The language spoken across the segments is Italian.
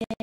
Yeah.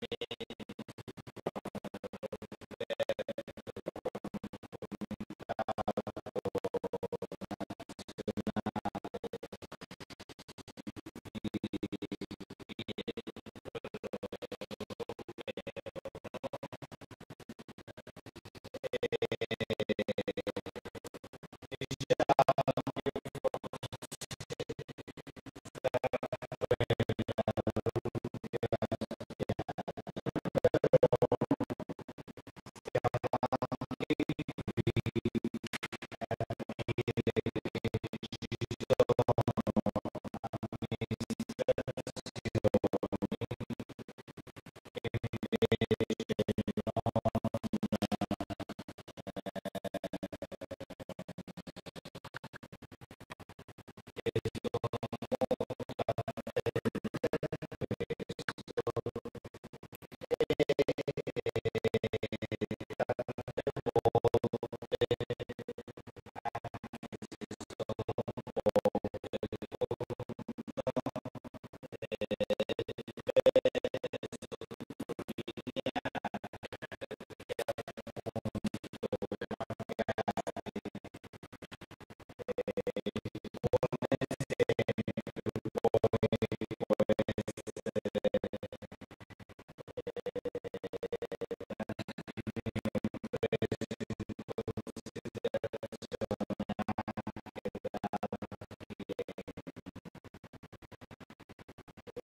Yeah. Let's go. Yeah.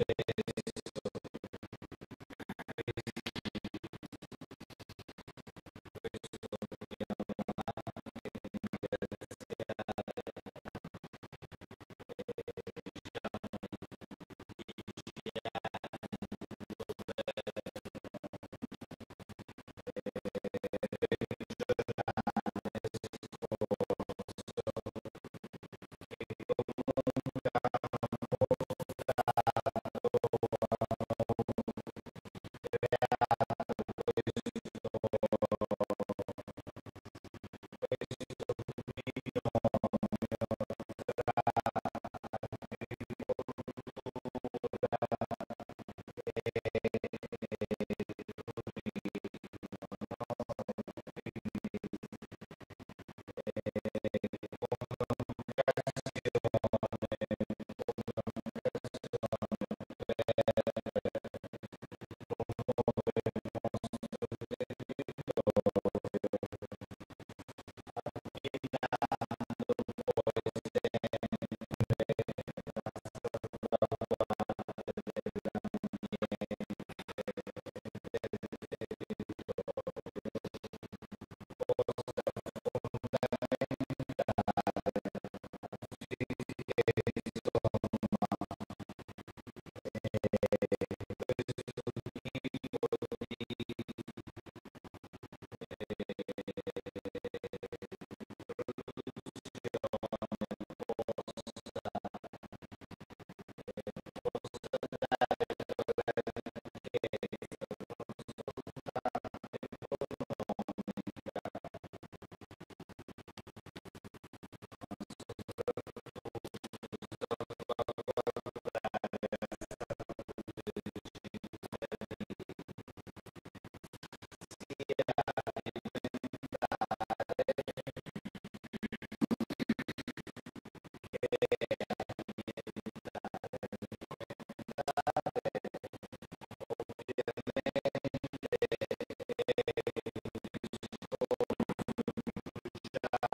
é, vea uh,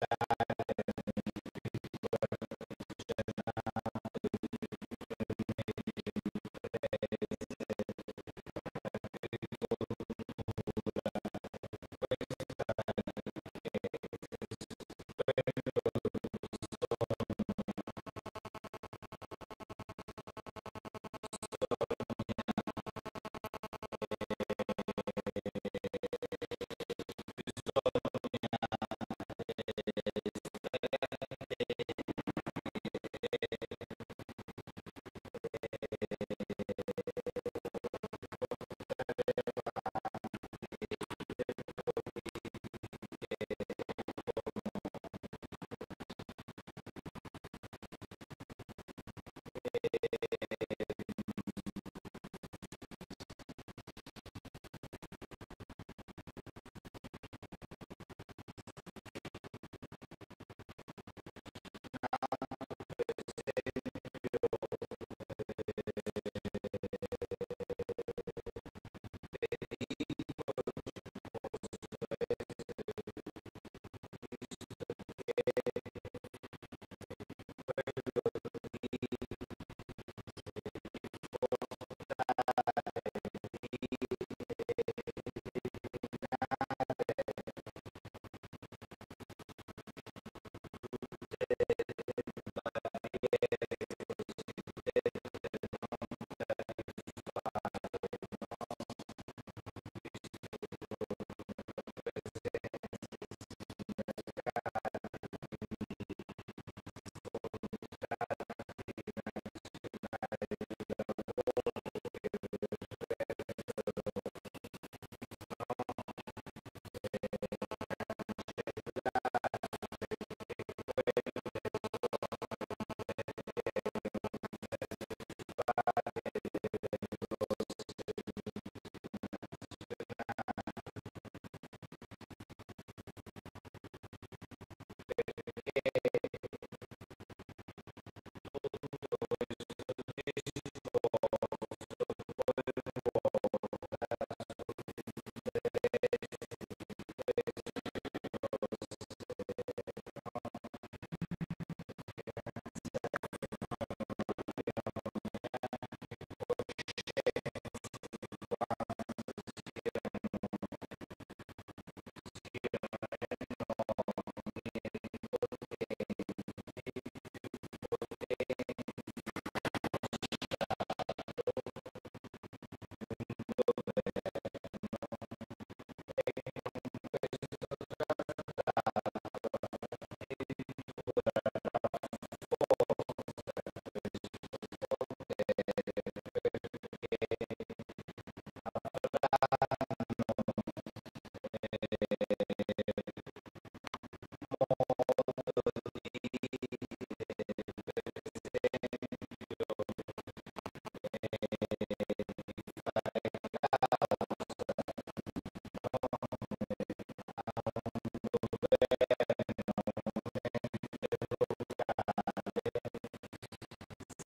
that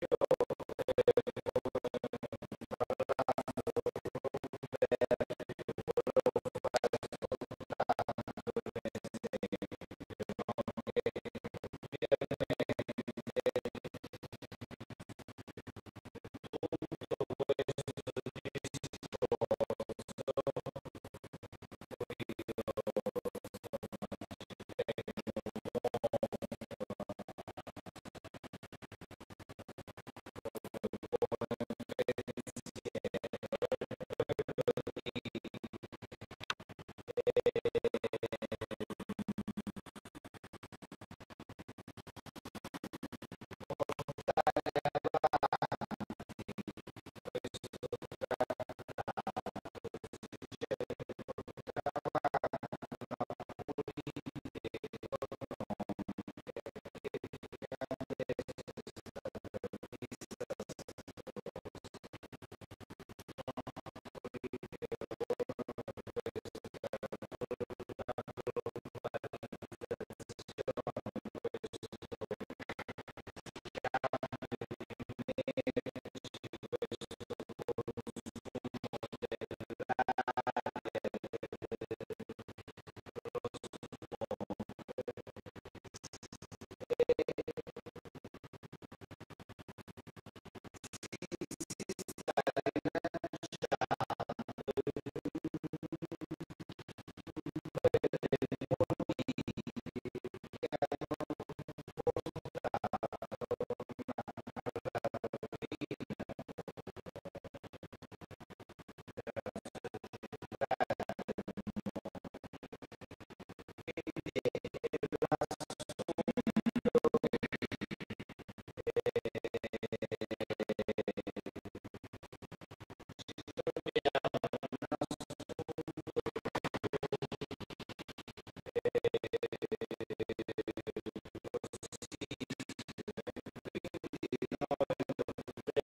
video.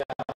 Yeah.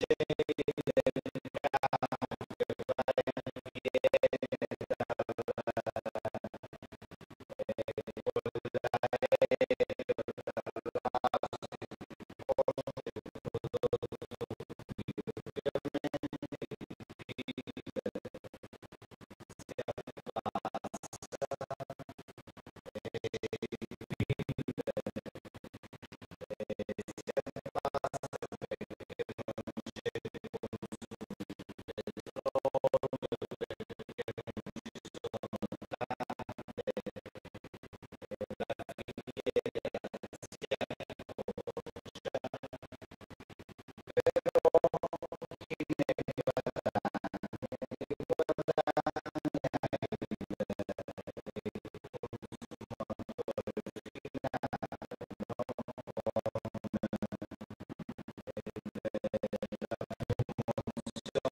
day So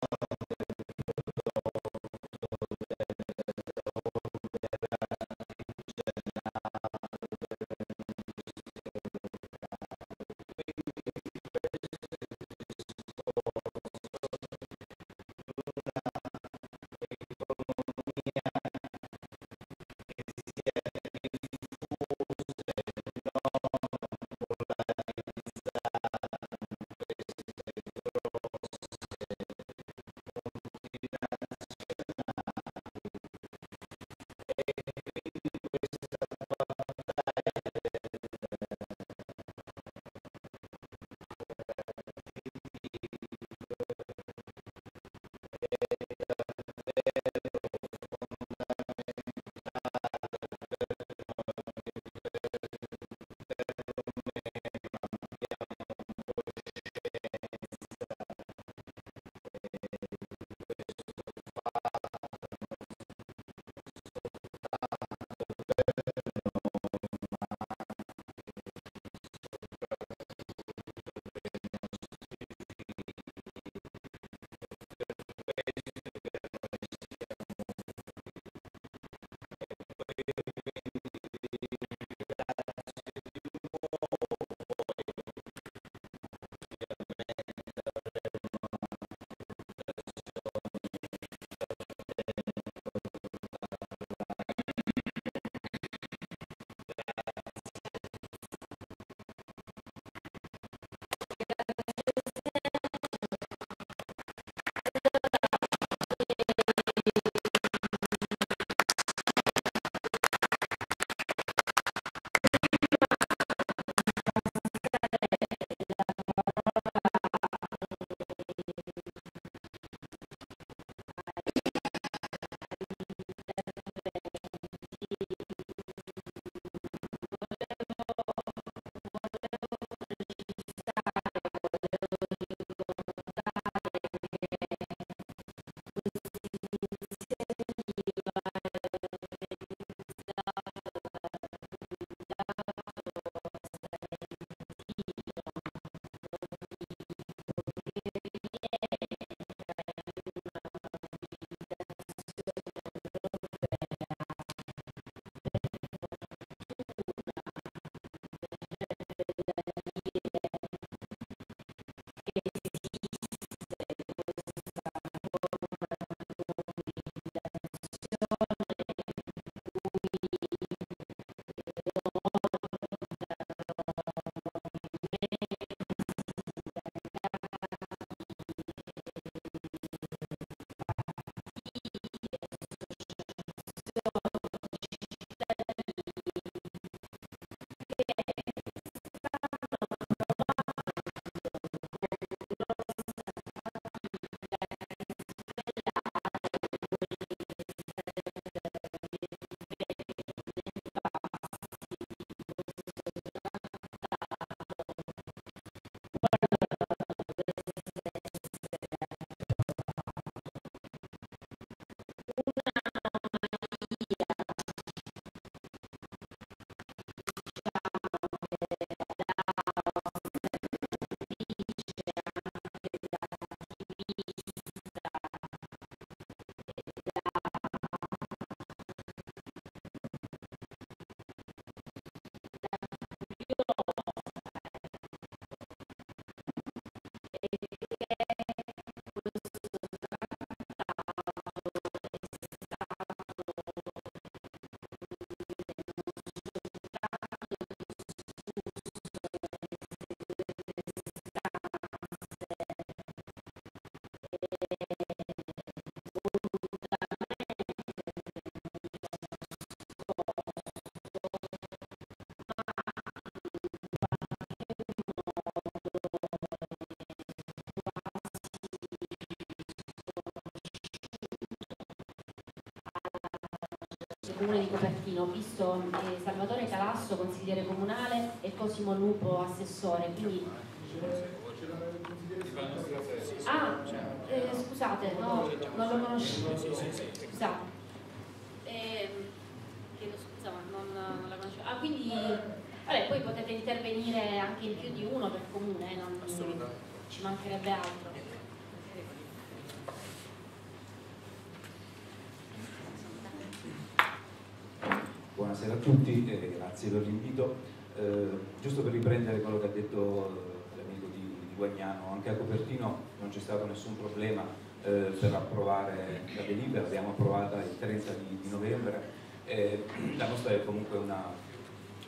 that Yeah. Yo comune di Copertino, ho visto eh, Salvatore Calasso, consigliere comunale, e Cosimo Lupo, assessore, quindi... Ah, eh, scusate, no, non lo conoscevo. Scusate. Eh, chiedo scusa, ma non, non la conoscevo. Ah, quindi, vabbè, poi potete intervenire anche in più di uno per comune, non, ci mancherebbe altro. Buonasera a tutti e grazie per l'invito. Eh, giusto per riprendere quello che ha detto l'amico di, di Guagnano, anche a Copertino non c'è stato nessun problema eh, per approvare la delibera, l'abbiamo approvata il 30 di, di novembre. Eh, la nostra è comunque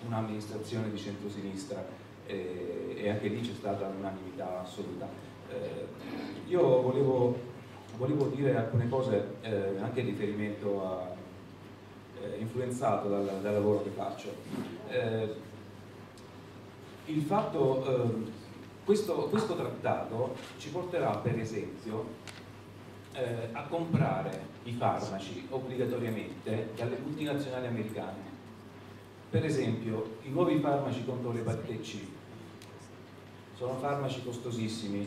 un'amministrazione un di centrosinistra eh, e anche lì c'è stata un'unanimità assoluta. Eh, io volevo, volevo, dire alcune cose eh, anche in riferimento a eh, influenzato dal, dal, lavoro che faccio. Eh, il fatto, eh, questo, questo, trattato ci porterà per esempio eh, a comprare i farmaci obbligatoriamente dalle multinazionali americane. Per esempio i nuovi farmaci contro l'epatite C sono farmaci costosissimi,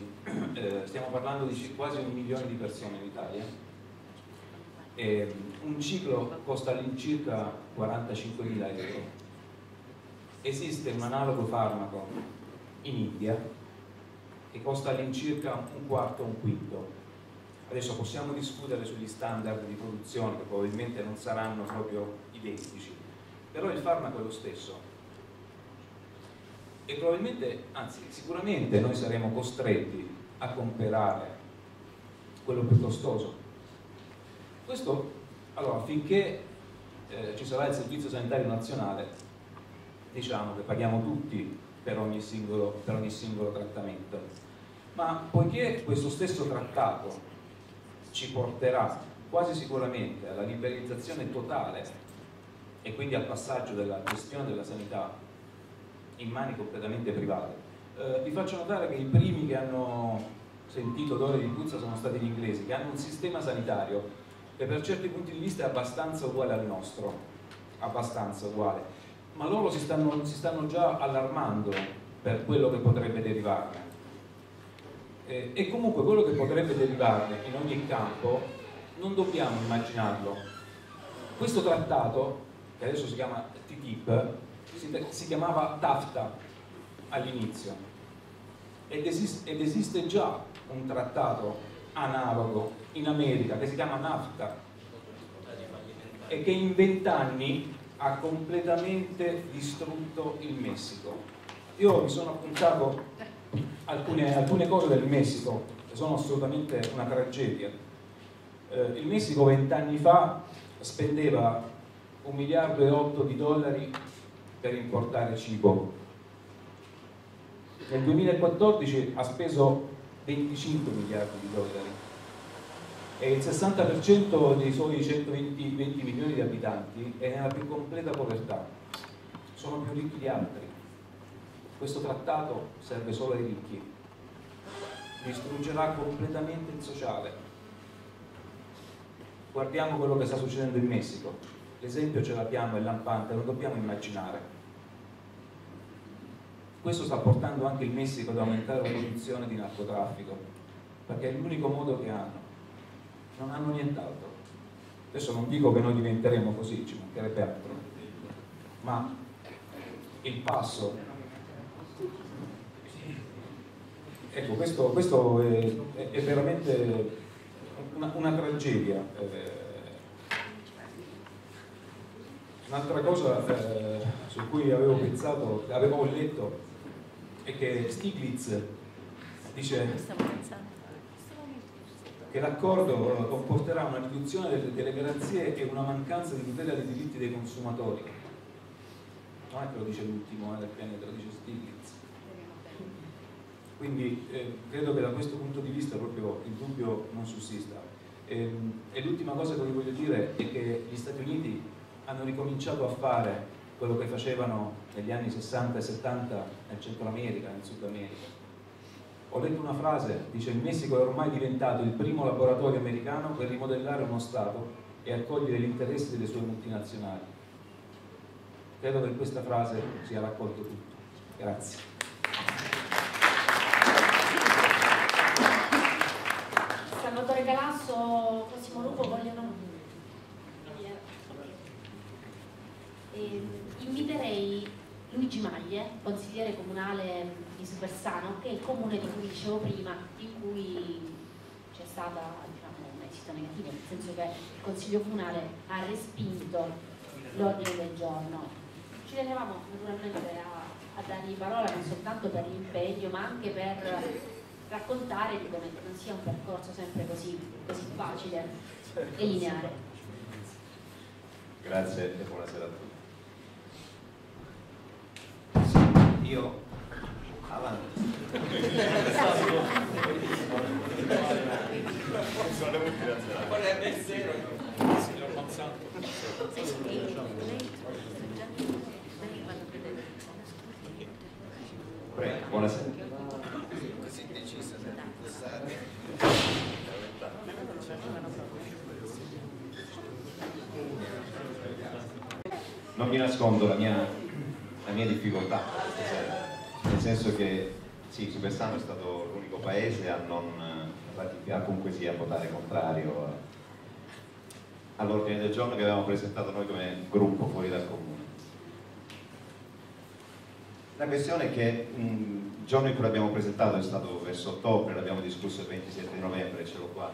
eh, stiamo parlando di quasi un milione di persone in Italia eh, un ciclo costa all'incirca 45.000 euro. Esiste un analogo farmaco in India che costa all'incirca un quarto o un quinto. Adesso possiamo discutere sugli standard di produzione che probabilmente non saranno proprio identici, però il farmaco è lo stesso. E probabilmente, anzi sicuramente noi saremo costretti a comprare quello più costoso questo, allora, finché eh, ci sarà il Servizio Sanitario Nazionale, diciamo che paghiamo tutti per ogni singolo, per ogni singolo trattamento, ma poiché questo stesso trattato ci porterà quasi sicuramente alla liberalizzazione totale e quindi al passaggio della gestione della sanità in mani completamente private, eh, vi faccio notare che i primi che hanno sentito odore di puzza sono stati gli inglesi, che hanno un sistema sanitario che per certi punti di vista è abbastanza uguale al nostro, abbastanza uguale, ma loro si stanno, si stanno già allarmando per quello che potrebbe derivarne. Eh, e comunque quello che potrebbe derivarne in ogni campo non dobbiamo immaginarlo. Questo trattato, che adesso si chiama TTIP, si, si chiamava TAFTA all'inizio ed, esiste, ed esiste già un trattato analogo in America che si chiama NAFTA e che in vent'anni ha completamente distrutto il Messico. Io mi sono appuntato alcune, alcune cose del Messico che sono assolutamente una tragedia. Eh, il Messico vent'anni fa spendeva un miliardo e otto di dollari per importare cibo. Nel 2014 ha speso 25 miliardi di dollari e il 60% dei suoi 120 milioni di abitanti è nella più completa povertà, sono più ricchi di altri. questo trattato serve solo ai ricchi, distruggerà completamente il sociale. Guardiamo quello che sta succedendo in Messico, l'esempio ce l'abbiamo, è lampante, lo dobbiamo immaginare. Questo sta portando anche il Messico ad aumentare la produzione di narcotraffico, perché è l'unico modo che hanno, non hanno nient'altro. Adesso non dico che noi diventeremo così, ci mancherebbe altro, ma il passo ecco questo, questo è, è, veramente una, una tragedia eh, un'altra cosa eh, su cui avevo pensato avevo letto è che Stiglitz dice che l'accordo comporterà una riduzione delle, delle garanzie e una mancanza di tutela dei diritti dei consumatori non è che lo dice l'ultimo eh, del pianeta, lo dice Stiglitz. Quindi eh, credo che da questo punto di vista proprio il dubbio non sussista. E, ehm, e l'ultima cosa che vi voglio dire è che gli Stati Uniti hanno ricominciato a fare quello che facevano negli anni 60 e 70 nel Centro America, nel Sud America. Ho letto una frase, dice il Messico è ormai diventato il primo laboratorio americano per rimodellare uno Stato e accogliere gli interessi delle sue multinazionali. Credo che questa frase sia raccolto tutto. Grazie. Salvatore Galasso, Cosimo Lupo vogliono... Eh, inviterei Luigi Maglie, consigliere comunale di Supersano, che è il comune di cui dicevo prima, in cui c'è stata diciamo, un esito negativo, nel senso che il Consiglio Comunale ha respinto l'ordine del giorno ci tenevamo naturalmente a, a dargli parola non soltanto per l'impegno ma anche per raccontare di come non sia un percorso sempre così, così facile e lineare. Grazie e buonasera a tutti. Io avanti. Signor Monsanto. Prego, buonasera. Non mi nascondo la mia, la mia difficoltà nel senso che sì, Supersano è stato l'unico paese a non ratificare, comunque sia a votare contrario all'ordine del giorno che avevamo presentato noi come gruppo fuori dal comune. La questione è che il giorno in cui l'abbiamo presentato è stato verso ottobre, l'abbiamo discusso il 27 novembre, ce l'ho qua.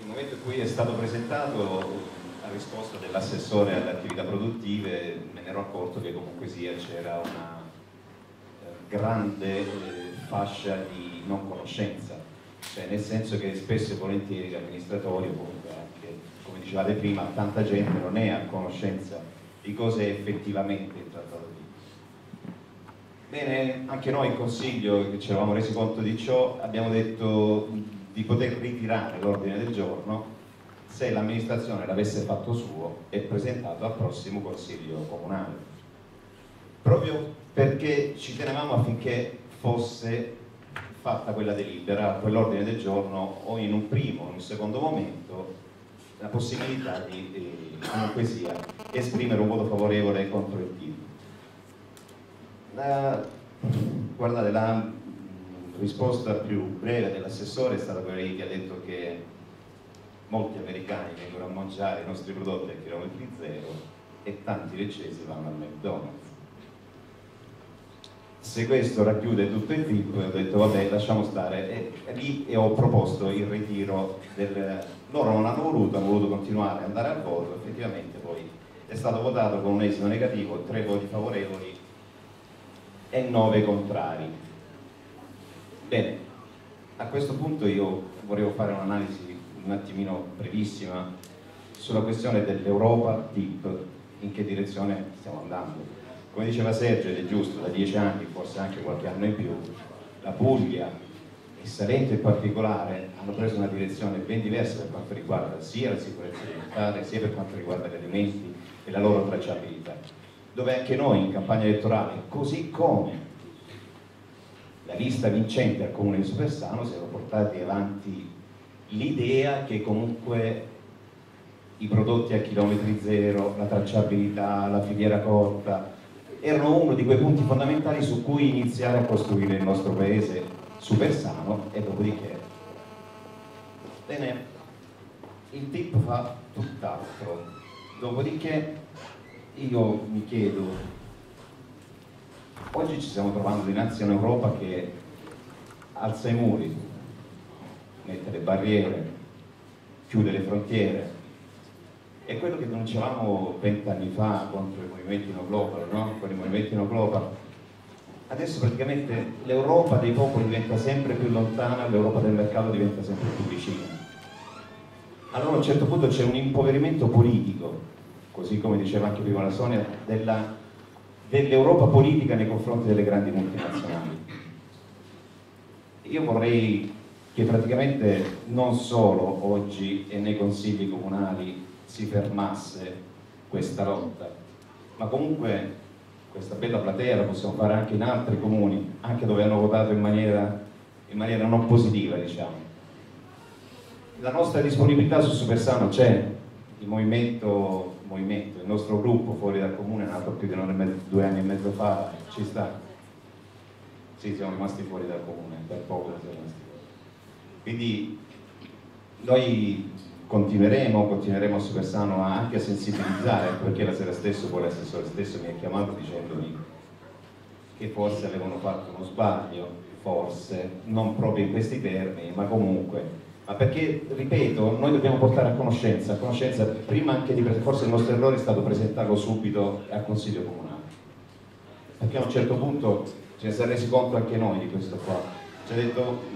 Il momento in cui è stato presentato, a risposta dell'assessore alle attività produttive, me ne ero accorto che comunque sia c'era una grande eh, fascia di non conoscenza, cioè nel senso che spesso e volentieri l'amministratore, comunque anche, come dicevate prima, tanta gente non è a conoscenza di cosa è effettivamente il trattato di Bene, anche noi in Consiglio, che ci eravamo resi conto di ciò, abbiamo detto di poter ritirare l'ordine del giorno se l'amministrazione l'avesse fatto suo e presentato al prossimo Consiglio Comunale. Proprio perché ci tenevamo affinché fosse fatta quella delibera, quell'ordine del giorno o in un primo o in un secondo momento la possibilità di, di comunque sia, esprimere un voto favorevole contro il titolo. La, guardate, la risposta più breve dell'assessore è stata quella che ha detto che molti americani vengono a mangiare i nostri prodotti a chilometri zero e tanti leccesi vanno al McDonald's. Se questo racchiude tutto il film, ho detto vabbè lasciamo stare e, e lì e ho proposto il ritiro del... loro non hanno voluto, hanno voluto continuare ad andare al voto, effettivamente poi è stato votato con un esito negativo, tre voti favorevoli e 9 contrari. Bene, a questo punto io volevo fare un'analisi un attimino brevissima sulla questione dell'Europa TIP, in che direzione stiamo andando. Come diceva Sergio, ed è giusto, da dieci anni, forse anche qualche anno in più, la Puglia e Salento in particolare hanno preso una direzione ben diversa per quanto riguarda sia la sicurezza alimentare, sia per quanto riguarda gli alimenti e la loro tracciabilità. Dove anche noi in campagna elettorale, così come la lista vincente al comune di Supersano si erano portati avanti l'idea che comunque i prodotti a chilometri zero, la tracciabilità, la filiera corta, erano uno di quei punti fondamentali su cui iniziare a costruire il nostro paese super sano e dopodiché. Bene, il tip fa tutt'altro. Dopodiché io mi chiedo, oggi ci stiamo trovando dinanzi a un'Europa che alza i muri, mette le barriere, chiude le frontiere, è quello che denunciavamo vent'anni fa contro i movimenti no global, no? con i movimenti no global. Adesso praticamente l'Europa dei popoli diventa sempre più lontana, l'Europa del mercato diventa sempre più vicina. Allora a un certo punto c'è un impoverimento politico, così come diceva anche prima la Sonia, dell'Europa politica nei confronti delle grandi multinazionali. Io vorrei che praticamente non solo oggi e nei consigli comunali si fermasse questa lotta, ma comunque questa bella platea la possiamo fare anche in altri comuni, anche dove hanno votato in maniera, in maniera non positiva, diciamo. La nostra disponibilità su Supersano c'è, il movimento, movimento, il nostro gruppo fuori dal comune è nato più di due anni e mezzo fa, ci sta. Sì, siamo rimasti fuori dal comune, per poco siamo rimasti fuori. Quindi noi continueremo, continueremo a Supersano anche a sensibilizzare, perché la sera stesso poi l'assessore stesso mi ha chiamato dicendomi che forse avevano fatto uno sbaglio, forse, non proprio in questi termini, ma comunque, ma perché, ripeto, noi dobbiamo portare a conoscenza, a conoscenza prima anche di, forse il nostro errore è stato presentarlo subito al Consiglio Comunale, perché a un certo punto ce ne si è resi conto anche noi di questo qua, ci ha detto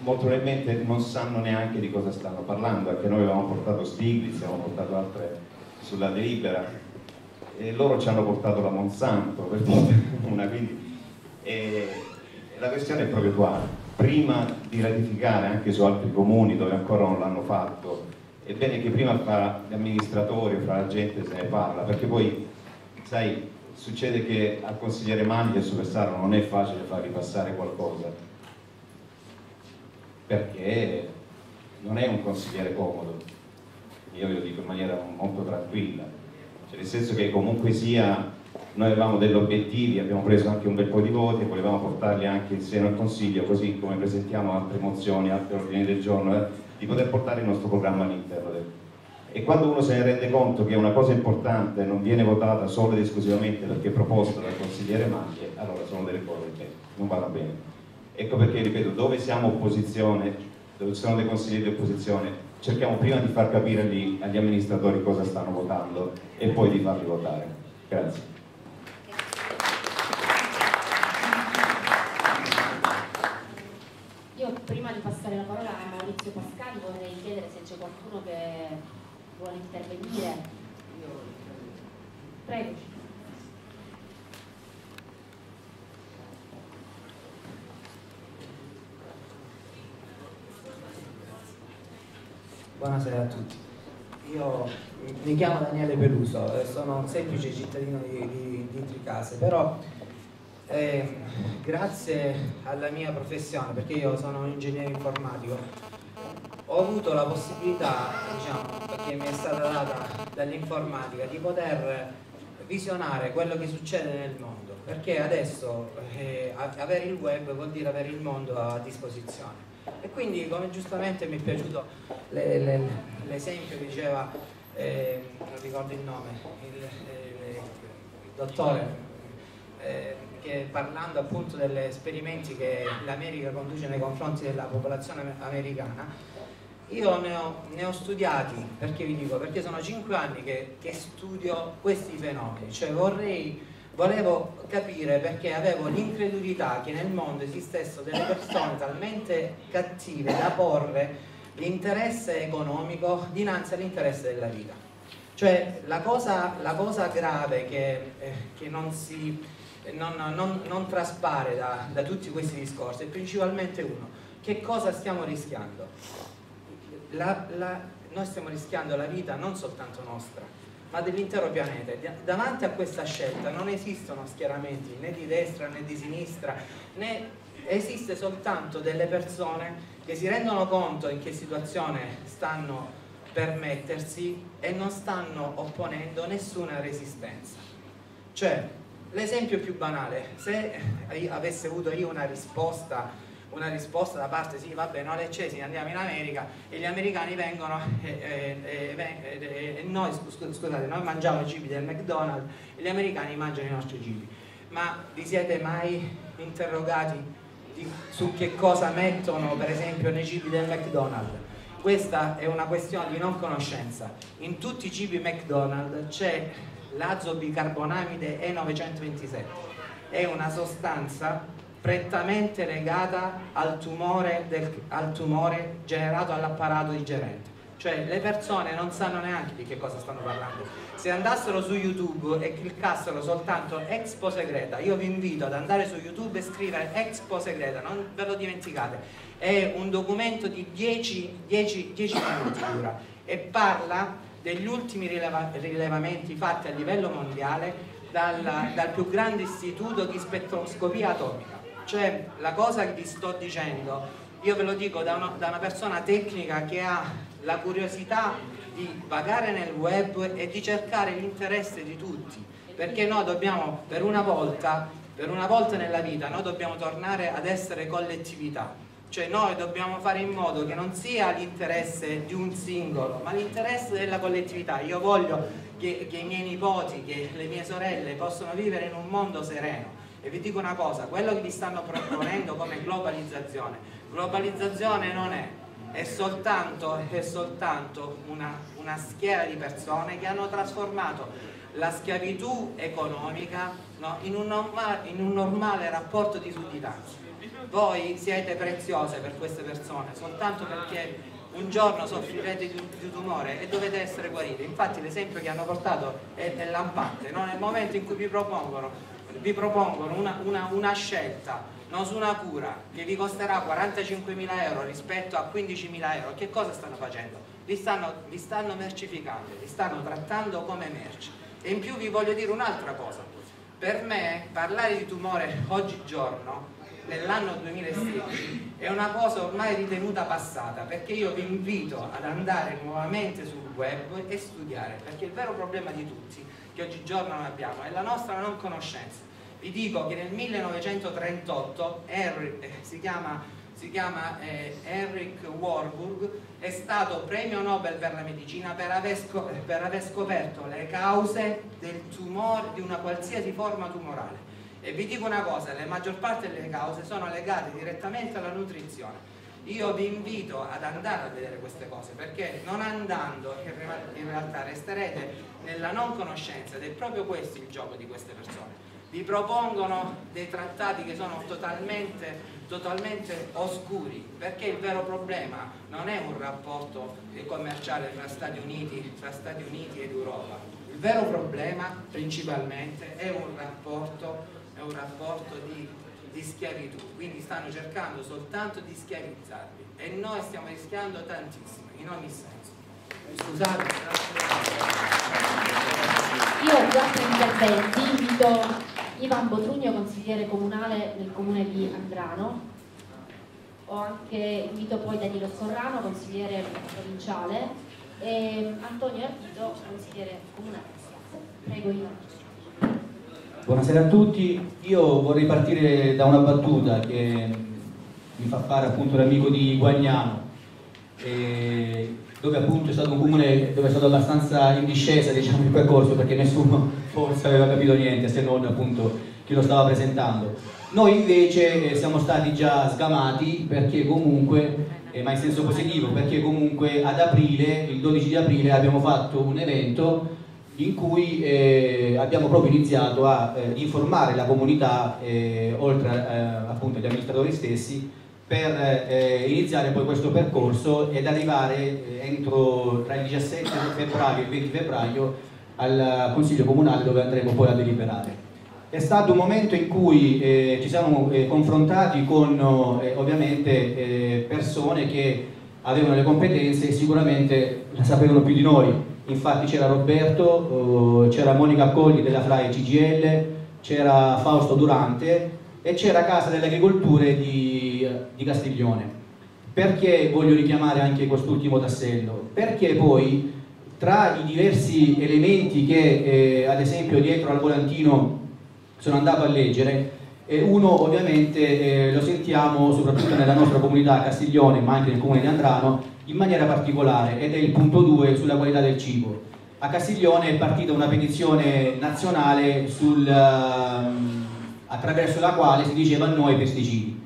molto probabilmente non sanno neanche di cosa stanno parlando, anche noi avevamo portato Stiglitz, abbiamo portato altre sulla delibera, e loro ci hanno portato la Monsanto, per una, quindi e la questione è proprio qua, prima di ratificare anche su altri comuni dove ancora non l'hanno fatto, è bene che prima fra gli amministratori, fra la gente se ne parla, perché poi, sai, succede che al consigliere Maglia e Supersaro non è facile far ripassare qualcosa, perché non è un consigliere comodo, io ve lo dico in maniera molto tranquilla, cioè nel senso che comunque sia noi avevamo degli obiettivi, abbiamo preso anche un bel po' di voti e volevamo portarli anche in seno al Consiglio, così come presentiamo altre mozioni, altri ordini del giorno, eh, di poter portare il nostro programma all'interno del... E quando uno se ne rende conto che una cosa importante non viene votata solo ed esclusivamente perché proposta dal consigliere Maglie, allora sono delle cose che non vanno bene. Ecco perché, ripeto, dove siamo opposizione, dove ci sono dei consigli di opposizione, cerchiamo prima di far capire agli, agli amministratori cosa stanno votando e poi di farli votare. Grazie. Io prima di passare la parola a Maurizio Pascali vorrei chiedere se c'è qualcuno che vuole intervenire. Prego. Buonasera a tutti. Io mi chiamo Daniele Peluso, e sono un semplice cittadino di, di, di Tricase, però eh, grazie alla mia professione, perché io sono un ingegnere informatico, ho avuto la possibilità, diciamo, perché mi è stata data dall'informatica, di poter visionare quello che succede nel mondo, perché adesso eh, avere il web vuol dire avere il mondo a disposizione quindi, come giustamente mi è piaciuto l'esempio che diceva, eh, non ricordo il nome, il, eh, il dottore, eh, che parlando appunto degli esperimenti che l'America conduce nei confronti della popolazione americana, io ne ho, ne ho, studiati, perché vi dico, perché sono cinque anni che, che studio questi fenomeni, cioè vorrei volevo capire perché avevo l'incredulità che nel mondo esistessero delle persone talmente cattive da porre l'interesse economico dinanzi all'interesse della vita. Cioè la cosa, la cosa grave che, eh, che non, si, non, non, non, traspare da, da tutti questi discorsi è principalmente uno, che cosa stiamo rischiando? La, la, noi stiamo rischiando la vita non soltanto nostra, ma dell'intero pianeta. Davanti a questa scelta non esistono schieramenti né di destra né di sinistra, né esiste soltanto delle persone che si rendono conto in che situazione stanno per mettersi e non stanno opponendo nessuna resistenza. Cioè, l'esempio più banale, se avessi avuto io una risposta una risposta da parte sì vabbè noi leccesi andiamo in America e gli americani vengono e, e, e, e noi scusate noi mangiamo i cibi del McDonald's e gli americani mangiano i nostri cibi. Ma vi siete mai interrogati di, su che cosa mettono per esempio nei cibi del McDonald's? Questa è una questione di non conoscenza. In tutti i cibi McDonald's c'è l'azobicarbonamide E927 è una sostanza prettamente legata al tumore, del, al tumore generato all'apparato digerente. Cioè le persone non sanno neanche di che cosa stanno parlando. Se andassero su YouTube e cliccassero soltanto Expo Segreta, io vi invito ad andare su YouTube e scrivere Expo Segreta, non ve lo dimenticate. È un documento di 10, 10, 10 minuti dura e parla degli ultimi rileva rilevamenti fatti a livello mondiale dal, dal più grande istituto di spettroscopia atomica cioè la cosa che vi sto dicendo, io ve lo dico da una, da una persona tecnica che ha la curiosità di vagare nel web e di cercare l'interesse di tutti, perché noi dobbiamo per una volta, per una volta nella vita, noi dobbiamo tornare ad essere collettività. Cioè noi dobbiamo fare in modo che non sia l'interesse di un singolo, ma l'interesse della collettività. Io voglio che, che i miei nipoti, che le mie sorelle possano vivere in un mondo sereno e vi dico una cosa, quello che vi stanno proponendo come globalizzazione, globalizzazione non è, è soltanto, è soltanto una, una schiera di persone che hanno trasformato la schiavitù economica no, in, un normale, in un normale rapporto di sudditanza. Voi siete preziose per queste persone soltanto perché un giorno soffrirete di, di tumore e dovete essere guarite. Infatti l'esempio che hanno portato è, è lampante, no? nel momento in cui vi propongono vi propongono una, una, una scelta non su una cura che vi costerà 45.000 euro rispetto a 15.000 euro, che cosa stanno facendo? Vi stanno, vi stanno mercificando, vi stanno trattando come merce. E in più vi voglio dire un'altra cosa. Per me parlare di tumore oggigiorno, nell'anno 2016, è una cosa ormai ritenuta passata, perché io vi invito ad andare nuovamente sul web e studiare, perché il vero problema di tutti che oggigiorno noi abbiamo è la nostra non conoscenza. Vi dico che nel 1938 Henry, eh, si chiama, si chiama eh, Henrik Warburg è stato premio Nobel per la medicina per aver, per aver scoperto le cause del tumore, di una qualsiasi forma tumorale. E vi dico una cosa, la maggior parte delle cause sono legate direttamente alla nutrizione. Io vi invito ad andare a vedere queste cose perché non andando in realtà resterete nella non conoscenza ed è proprio questo il gioco di queste persone. Vi propongono dei trattati che sono totalmente, totalmente oscuri, perché il vero problema non è un rapporto commerciale tra Stati Uniti, tra Stati Uniti ed Europa, il vero problema principalmente è un rapporto, è un rapporto di, di schiavitù, quindi stanno cercando soltanto di schiavizzarvi. E noi stiamo rischiando tantissimo, in ogni senso. Scusate. Io ho altri interventi, invito Ivan Botrugno, consigliere comunale nel comune di Andrano. Ho anche invito poi Danilo Sorrano, consigliere provinciale, e Antonio Ardito, consigliere comunale. Prego Ivan. Buonasera a tutti, io vorrei partire da una battuta che mi fa fare appunto l'amico di Guagnano, eh, dove appunto è stato un comune dove è stato abbastanza in discesa diciamo, il percorso perché nessuno forse aveva capito niente se non appunto chi lo stava presentando. Noi invece siamo stati già sgamati perché comunque, eh, ma in senso positivo, perché comunque ad aprile, il 12 di aprile abbiamo fatto un evento in cui eh, abbiamo proprio iniziato a eh, informare la comunità, eh, oltre eh, appunto agli amministratori stessi, per iniziare poi questo percorso ed arrivare entro tra il 17 febbraio e il 20 febbraio al Consiglio Comunale dove andremo poi a deliberare. È stato un momento in cui eh, ci siamo eh, confrontati con eh, ovviamente eh, persone che avevano le competenze e sicuramente la sapevano più di noi infatti c'era Roberto, c'era Monica Colli della FLAE CGL, c'era Fausto Durante e c'era Casa delle Agricolture di, di Castiglione. Perché voglio richiamare anche quest'ultimo tassello? Perché poi tra i diversi elementi che eh, ad esempio dietro al volantino sono andato a leggere, eh, uno ovviamente eh, lo sentiamo soprattutto nella nostra comunità Castiglione ma anche nel comune di Andrano in maniera particolare ed è il punto 2 sulla qualità del cibo. A Castiglione è partita una petizione nazionale sul, uh, attraverso la quale si diceva no ai pesticidi.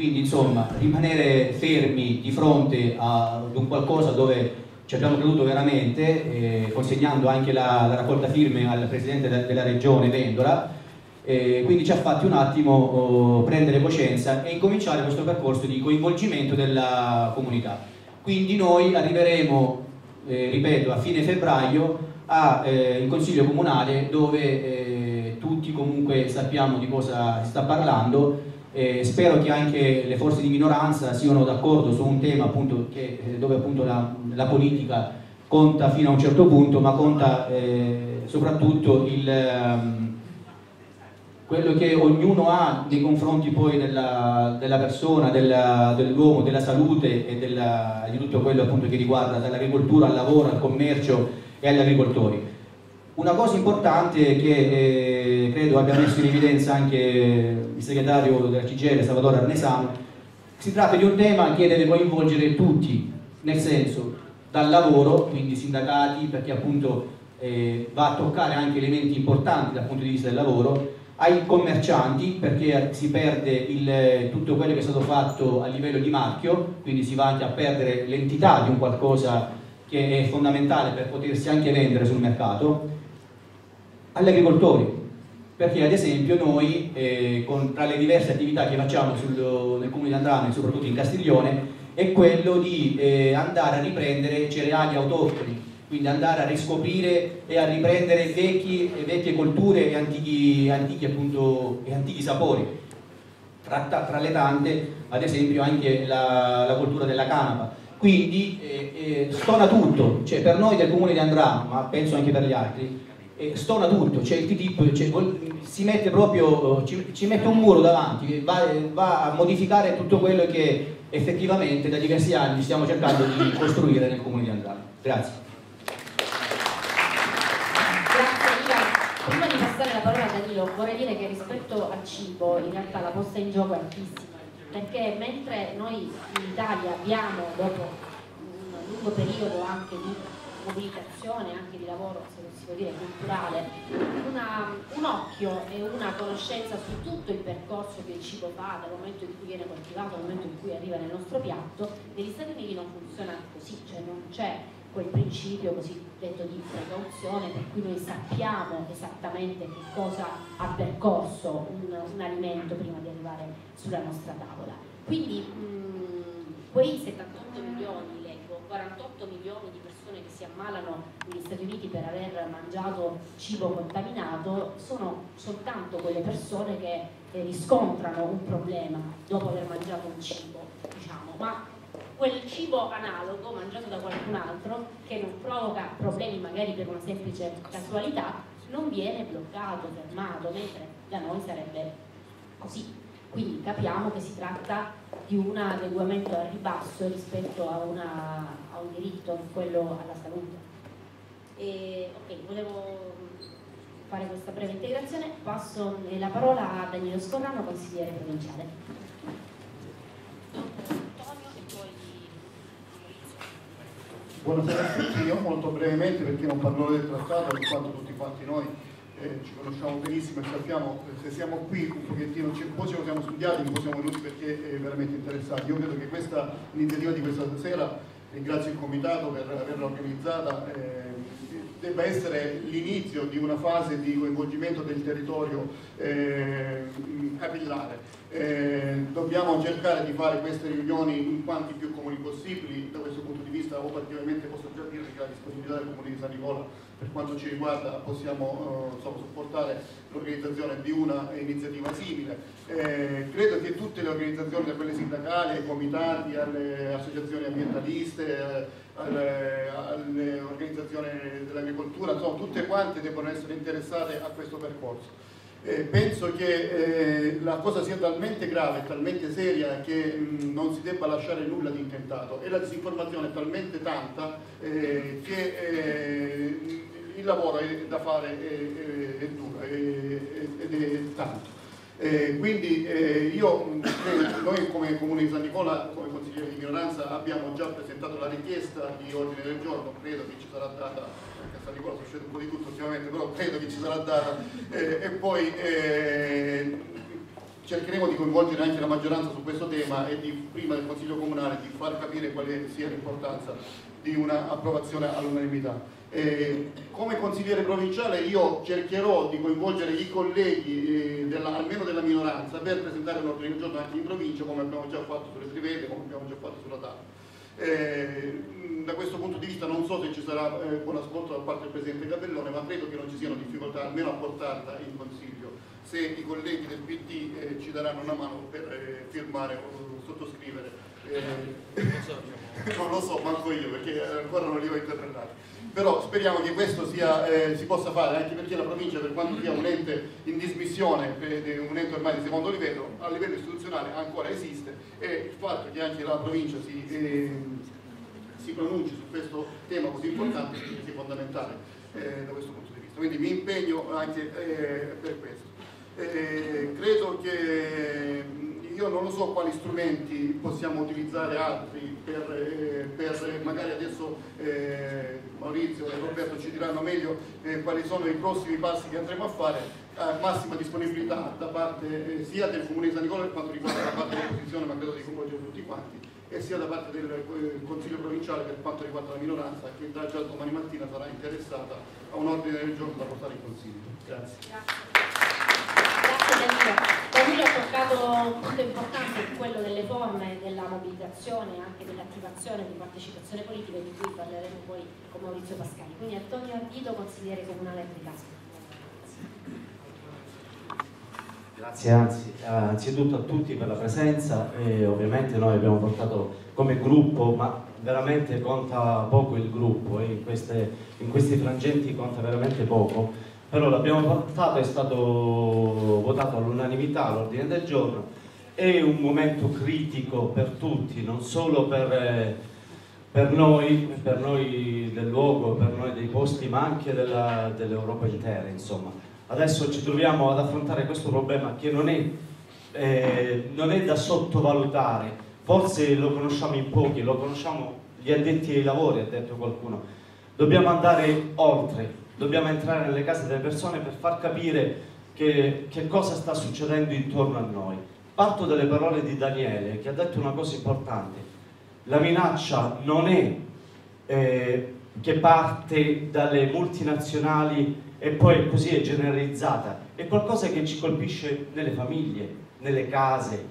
Quindi insomma rimanere fermi di fronte ad un qualcosa dove ci abbiamo creduto veramente, eh, consegnando anche la, la, raccolta firme al Presidente de, della Regione Vendola, eh, quindi ci ha fatto un attimo oh, prendere coscienza e incominciare questo percorso di coinvolgimento della comunità. Quindi noi arriveremo, eh, ripeto, a fine febbraio a, eh, Consiglio Comunale dove eh, tutti comunque sappiamo di cosa si sta parlando eh, spero che anche le forze di minoranza siano d'accordo su un tema appunto, che, eh, dove appunto la, la, politica conta fino a un certo punto ma conta eh, soprattutto il, um, quello che ognuno ha nei confronti poi della, della persona, dell'uomo, della salute e della, di tutto quello appunto che riguarda dall'agricoltura al lavoro, al commercio e agli agricoltori. Una cosa importante che eh, credo abbia messo in evidenza anche il segretario della CGL Salvatore Arnesano, si tratta di un tema che deve coinvolgere tutti, nel senso dal lavoro, quindi sindacati, perché appunto eh, va a toccare anche elementi importanti dal punto di vista del lavoro, ai commercianti perché si perde il, tutto quello che è stato fatto a livello di marchio, quindi si va anche a perdere l'entità di un qualcosa che è fondamentale per potersi anche vendere sul mercato, agli agricoltori, perché ad esempio noi eh, con, tra le diverse attività che facciamo sul, nel comune di Andrano e soprattutto in Castiglione è quello di eh, andare a riprendere cereali autoctoni quindi andare a riscoprire e a riprendere vecchi, vecchie colture e antichi, antichi, appunto, e antichi sapori. Tra, tra, le tante, ad esempio, anche la, la coltura della canapa. Quindi eh, eh, stona tutto, cioè per noi del comune di Andrano, ma penso anche per gli altri, eh, stona tutto, cioè il TTIP cioè, si mette proprio, ci, ci, mette un muro davanti, va, va a modificare tutto quello che effettivamente da diversi anni stiamo cercando di costruire nel comune di Andrano. Grazie. passare la parola a Danilo, vorrei dire che rispetto al cibo in realtà la posta in gioco è altissima, perché mentre noi in Italia abbiamo, dopo un lungo periodo anche di mobilitazione, anche di lavoro, può dire, culturale, una, un occhio e una conoscenza su tutto il percorso che il cibo fa dal momento in cui viene coltivato al momento in cui arriva nel nostro piatto, negli Stati Uniti non funziona così, cioè non c'è quel principio cosiddetto di precauzione per cui noi sappiamo esattamente che cosa ha percorso un, un alimento prima di arrivare sulla nostra tavola. Quindi mh, quei 78 milioni, leggo, 48 milioni di persone si ammalano negli Stati Uniti per aver mangiato cibo contaminato sono soltanto quelle persone che eh, riscontrano un problema dopo aver mangiato un cibo, diciamo, ma quel cibo analogo mangiato da qualcun altro che non provoca problemi magari per una semplice casualità non viene bloccato, fermato, mentre da noi sarebbe così. Quindi capiamo che si tratta di un adeguamento al ribasso rispetto a, una, a un diritto, quello alla salute. E, ok, volevo fare questa breve integrazione, passo la parola a Danilo Scorrano, consigliere provinciale. Buonasera a tutti, io molto brevemente perché non parlerò del trattato, per quanto tutti quanti noi eh, ci conosciamo benissimo e sappiamo eh, se siamo qui un pochettino, un po' ci siamo studiati, un po' siamo venuti perché è veramente interessati. Io credo che questa iniziativa di questa sera, ringrazio il Comitato per averla organizzata, eh, debba essere l'inizio di una fase di coinvolgimento del territorio eh, capillare. Eh, dobbiamo cercare di fare queste riunioni in quanti più comuni possibili, da questo punto di vista operativamente posso già dire che la disponibilità del comune di San Nicola per quanto ci riguarda possiamo insomma, supportare l'organizzazione di una iniziativa simile. Eh, credo che tutte le organizzazioni, da quelle sindacali, ai comitati, alle associazioni ambientaliste, alle, alle organizzazioni dell'agricoltura, insomma tutte quante devono essere interessate a questo percorso. Eh, penso che eh, la cosa sia talmente grave, talmente seria che mh, non si debba lasciare nulla di intentato e la disinformazione è talmente tanta eh, che eh, il lavoro da fare è, è, è duro ed è tanto. Eh, quindi eh, io, noi come Comune di San Nicola, come consigliere di minoranza, abbiamo già presentato la richiesta di ordine del giorno, credo che ci sarà data, anche a San Nicola succede un po' di tutto ultimamente, però credo che ci sarà data, eh, e poi eh, cercheremo di coinvolgere anche la maggioranza su questo tema e di, prima del Consiglio Comunale di far capire quale sia l'importanza di un'approvazione all'unanimità. Eh, come consigliere provinciale io cercherò di coinvolgere i colleghi eh, della, almeno della minoranza per presentare un ordine del giorno anche in provincia come abbiamo già fatto sulle Trivelle, come abbiamo già fatto sulla TAP. Eh, da questo punto di vista non so se ci sarà eh, buon ascolto da parte del Presidente Gabellone, ma credo che non ci siano difficoltà almeno a portarla in Consiglio. Se i colleghi del PD eh, ci daranno una mano per eh, firmare o sottoscrivere, non lo so, manco io perché ancora non li ho interpellati però speriamo che questo sia, eh, si possa fare, anche perché la provincia per quanto sia un ente in dismissione, un ente ormai di secondo livello, a livello istituzionale ancora esiste e il fatto che anche la provincia si, eh, si pronunci su questo tema così importante è fondamentale eh, da questo punto di vista. Quindi mi impegno anche eh, per questo. Eh, credo che io non lo so quali strumenti possiamo utilizzare altri per, eh, per magari adesso eh, Maurizio e Roberto ci diranno meglio eh, quali sono i prossimi passi che andremo a fare massima disponibilità da parte eh, sia del Comune di San Nicola per quanto riguarda la parte dell'opposizione ma credo di coinvolgere tutti quanti e sia da parte del eh, Consiglio provinciale per quanto riguarda la minoranza che da già domani mattina sarà interessata a un ordine del giorno da portare in Consiglio. Grazie. Grazie Danilo. Ha toccato un punto importante, quello delle forme della mobilitazione anche dell'attivazione di partecipazione politica di cui parleremo poi con Maurizio Pascali. Quindi Antonio Ardito, consigliere comunale di Casco. Grazie anzi, anzitutto a tutti per la presenza e ovviamente noi abbiamo portato come gruppo, ma veramente conta poco il gruppo e in, queste, in questi frangenti conta veramente poco, però l'abbiamo portato, è stato votato all'unanimità l'ordine del giorno, è un momento critico per tutti, non solo per, per, noi, per noi del luogo, per noi dei posti, ma anche dell'Europa dell intera, insomma. Adesso ci troviamo ad affrontare questo problema che non è, eh, non è da sottovalutare, forse lo conosciamo in pochi, lo conosciamo gli addetti ai lavori, ha detto qualcuno, dobbiamo andare oltre, dobbiamo entrare nelle case delle persone per far capire che, che cosa sta succedendo intorno a noi. Parto dalle parole di Daniele che ha detto una cosa importante, la minaccia non è eh, che parte dalle multinazionali e poi così è generalizzata, è qualcosa che ci colpisce nelle famiglie, nelle case,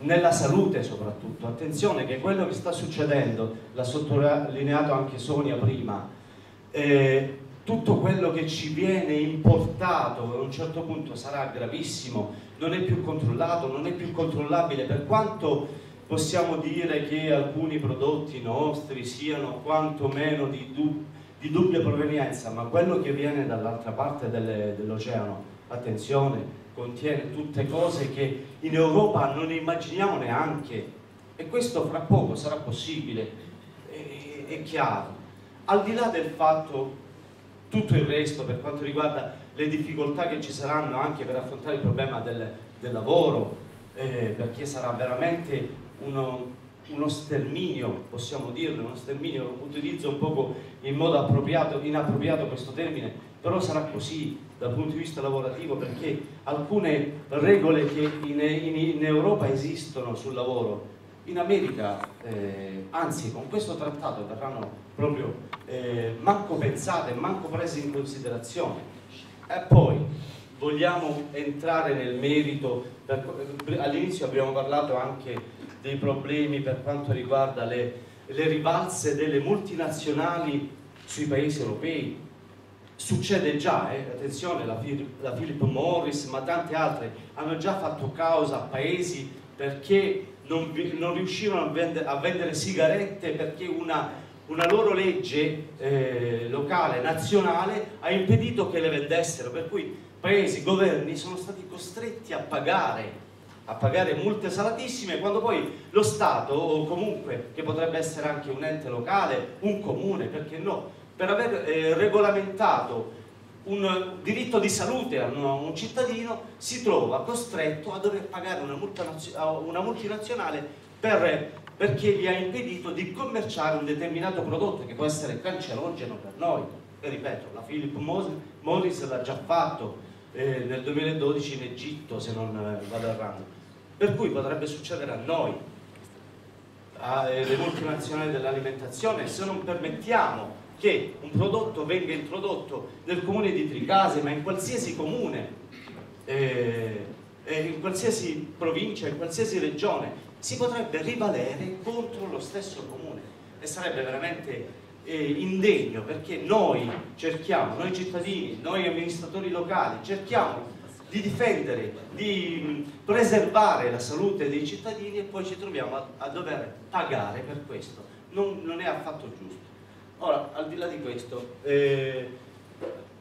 nella salute soprattutto. Attenzione che quello che sta succedendo, l'ha sottolineato anche Sonia prima, eh, tutto quello che ci viene importato a un certo punto sarà gravissimo, non è più controllato, non è più controllabile, per quanto possiamo dire che alcuni prodotti nostri siano quantomeno di dubbio di dubbia provenienza, ma quello che viene dall'altra parte dell'oceano, attenzione, contiene tutte cose che in Europa non immaginiamo neanche. E questo fra poco sarà possibile, è, è chiaro. Al di là del fatto, tutto il resto per quanto riguarda le difficoltà che ci saranno anche per affrontare il problema del, del lavoro, eh, perché sarà veramente uno, uno sterminio, possiamo dirlo, uno sterminio, utilizzo un poco in modo appropriato, inappropriato questo termine, però sarà così dal punto di vista lavorativo perché alcune regole che in, in, in Europa esistono sul lavoro, in America, eh, anzi con questo trattato verranno proprio eh, manco pensate, manco prese in considerazione. E poi vogliamo entrare nel merito, all'inizio abbiamo parlato anche dei problemi per quanto riguarda le, le rivalse delle multinazionali sui paesi europei. succede già, eh, attenzione, la, la Philip Morris ma tante altre hanno già fatto causa a paesi perché non, non riuscivano a vendere, a vendere, sigarette perché una, una loro legge eh, locale, nazionale ha impedito che le vendessero, per cui paesi, governi sono stati costretti a pagare a pagare multe salatissime quando poi lo Stato o comunque che potrebbe essere anche un ente locale, un comune, perché no, per aver eh, regolamentato un diritto di salute a un cittadino si trova costretto a dover pagare una, una multinazionale per, perché gli ha impedito di commerciare un determinato prodotto che può essere cancerogeno per noi. E ripeto, la Philip Morris l'ha già fatto eh, nel 2012 in Egitto, se non eh, vado errando. Per cui potrebbe succedere a noi, alle multinazionali dell'alimentazione, se non permettiamo che un prodotto venga introdotto nel comune di Tricase, ma in qualsiasi comune, eh, eh, in qualsiasi provincia, in qualsiasi regione, si potrebbe rivalere contro lo stesso comune e sarebbe veramente eh, indegno perché noi cerchiamo, noi cittadini, noi amministratori locali, cerchiamo di difendere, di preservare la salute dei cittadini e poi ci troviamo a, a dover pagare per questo. Non, non è affatto giusto. Ora, al di là di questo, eh,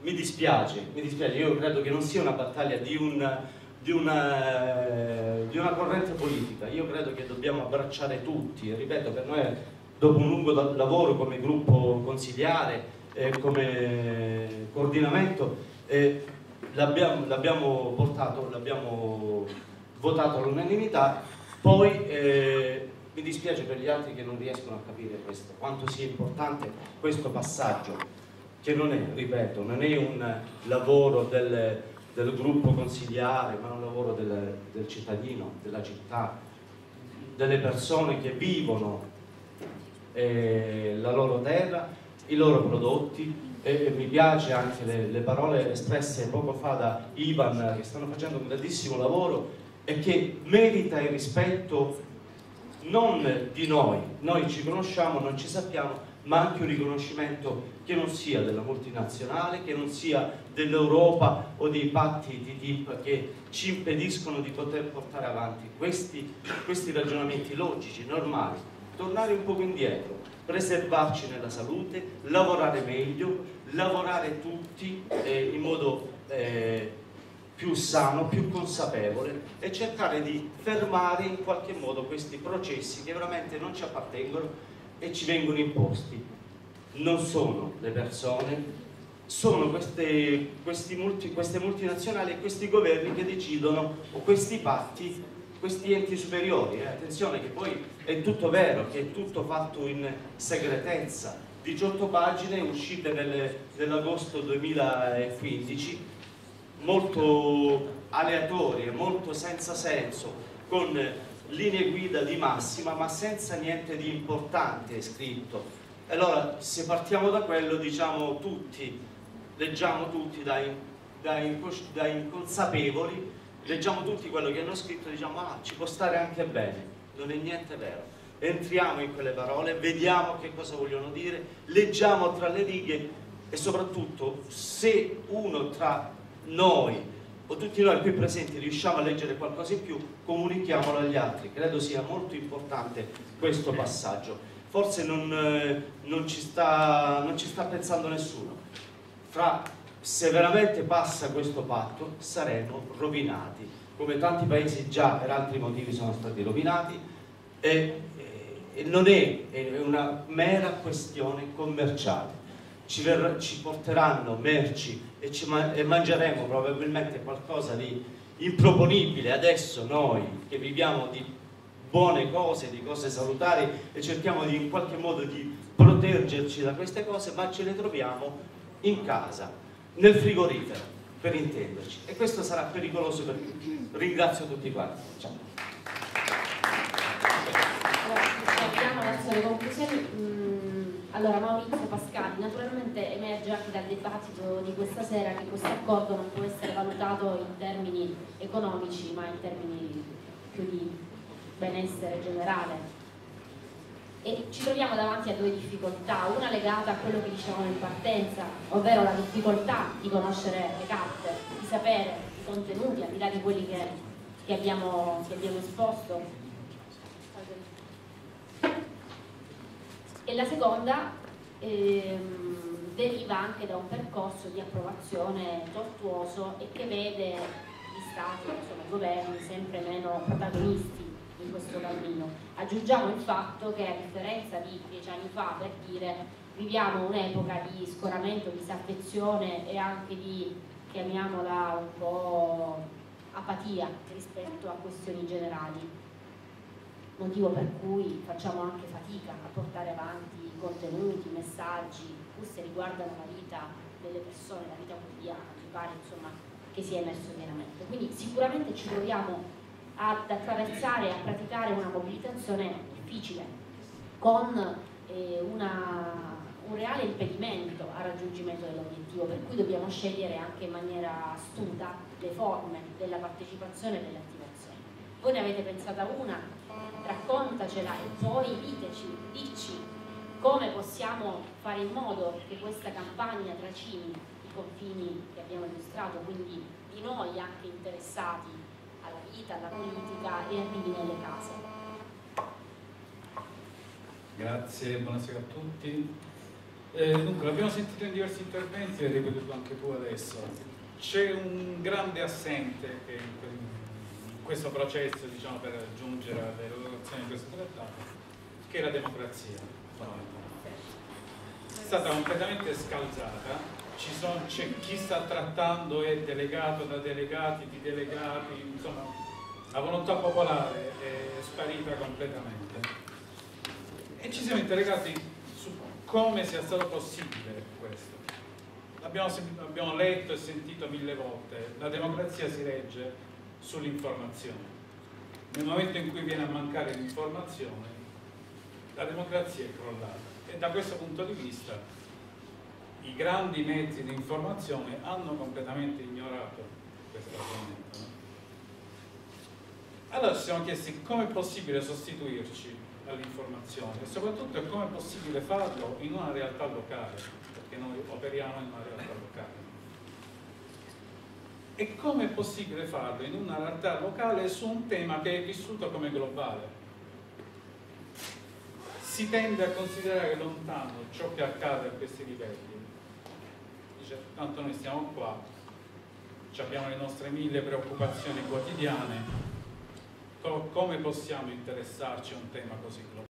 mi dispiace, mi dispiace, io credo che non sia una battaglia di, un, di, una, di una corrente politica, io credo che dobbiamo abbracciare tutti, ripeto, per noi dopo un lungo lavoro come gruppo consigliare, eh, come coordinamento, eh, l'abbiamo portato, l'abbiamo votato all'unanimità, poi eh, mi dispiace per gli altri che non riescono a capire questo, quanto sia importante questo passaggio, che non è, ripeto, non è un lavoro del, del gruppo consigliare, ma un lavoro del, del cittadino, della città, delle persone che vivono eh, la loro terra, i loro prodotti e mi piace anche le, le, parole espresse poco fa da Ivan che stanno facendo un grandissimo lavoro e che merita il rispetto non di noi, noi ci conosciamo, non ci sappiamo, ma anche un riconoscimento che non sia della multinazionale, che non sia dell'Europa o dei patti di TTIP che ci impediscono di poter portare avanti questi, questi ragionamenti logici, normali, tornare un poco indietro, preservarci nella salute, lavorare meglio, lavorare tutti eh, in modo eh, più sano, più consapevole e cercare di fermare in qualche modo questi processi che veramente non ci appartengono e ci vengono imposti. Non sono le persone, sono queste, multi, queste multinazionali e questi governi che decidono, o questi patti, questi enti superiori. Eh. Attenzione che poi è tutto vero, che è tutto fatto in segretezza. 18 pagine uscite nell'agosto 2015 molto aleatorie, molto senza senso, con linee guida di massima ma senza niente di importante scritto. Allora se partiamo da quello diciamo tutti, leggiamo tutti da, in, da, incos da inconsapevoli, leggiamo tutti quello che hanno scritto e diciamo ah ci può stare anche bene, non è niente vero. Entriamo in quelle parole, vediamo che cosa vogliono dire, leggiamo tra le righe e soprattutto se uno tra noi o tutti noi qui presenti riusciamo a leggere qualcosa in più, comunichiamolo agli altri. Credo sia molto importante questo passaggio. Forse non, eh, non, ci, sta, non ci sta pensando nessuno. Fra, se veramente passa questo patto saremo rovinati, come tanti paesi già per altri motivi sono stati rovinati e, e non è, è una mera questione commerciale ci, ver- ci porteranno merci e, ci ma- e mangeremo probabilmente qualcosa di improponibile adesso noi che viviamo di buone cose, di cose salutari e cerchiamo di, in qualche modo di proteggerci da queste cose, ma ce le troviamo in casa, nel frigorifero, per intenderci. E questo sarà pericoloso per tutti. Ringrazio tutti quanti. Ciao. Allora, verso le conclusioni. Allora, Maurizio Pascali, naturalmente emerge anche dal dibattito di questa sera che questo accordo non può essere valutato in termini economici, ma in termini più di benessere generale. e ci troviamo davanti a due difficoltà, una legata a quello che dicevamo in partenza, ovvero la difficoltà di conoscere le carte, di sapere i contenuti, al di là di quelli che, che, abbiamo, che abbiamo esposto. E la seconda ehm, deriva anche da un percorso di approvazione tortuoso e che vede gli stati, insomma i governi sempre meno protagonisti in questo cammino. Aggiungiamo il fatto che a differenza di dieci anni fa, per dire, viviamo un'epoca di scoramento, disaffezione e anche di, chiamiamola un po' apatia rispetto a questioni generali, motivo per cui facciamo anche fatica a portare avanti contenuti, messaggi, pur se riguardano la vita delle persone, la vita quotidiana, mi pare insomma che sia emerso chiaramente. Quindi sicuramente ci troviamo ad attraversare e a praticare una mobilitazione difficile, con eh, una, un reale impedimento al raggiungimento dell'obiettivo, per cui dobbiamo scegliere anche in maniera astuta le forme della partecipazione e dell'attivazione. Voi ne avete pensata una, raccontacela e poi diteci, dici come possiamo fare in modo che questa campagna tracimi i confini che abbiamo illustrato, quindi di noi anche interessati vita, alla politica e arrivi nelle case. Grazie, buonasera a tutti. Eh, dunque, l'abbiamo sentito in diversi interventi e ripetuto anche tu adesso. C'è un grande assente che in questo processo diciamo, per giungere alle valutazioni di questo trattato, che è la democrazia. È stata completamente scalzata c'è chi sta trattando è delegato da delegati, di delegati, insomma la volontà popolare è sparita completamente e ci siamo interrogati su come sia stato possibile questo. Abbiamo, abbiamo letto e sentito mille volte, la democrazia si regge sull'informazione. Nel momento in cui viene a mancare l'informazione, la democrazia è crollata. E da questo punto di vista i grandi mezzi di informazione hanno completamente ignorato questo argomento. Allora ci siamo chiesti come è possibile sostituirci all'informazione e soprattutto come è possibile farlo in una realtà locale, perché noi operiamo in una realtà locale. E come è possibile farlo in una realtà locale su un tema che è vissuto come globale? Si tende a considerare lontano ciò che accade a questi livelli. Dice, tanto noi stiamo qua, abbiamo le nostre mille preoccupazioni quotidiane, come possiamo interessarci a un tema così globale?